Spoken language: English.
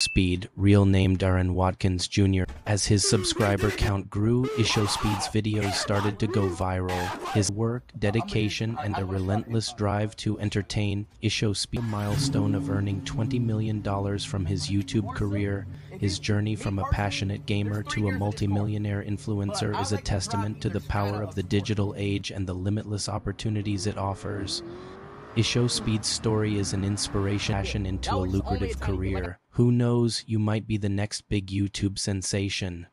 Speed, real name Darren Watkins Jr. As his subscriber count grew, IShowSpeed's videos started to go viral. His work, dedication, and a relentless drive to entertain IShowSpeed milestone of earning $20 million from his YouTube career. His journey from a passionate gamer to a multimillionaire influencer is a testament to the power of the digital age and the limitless opportunities it offers. IShowSpeed's story is an inspiration into a lucrative career. Who knows, you might be the next big YouTube sensation.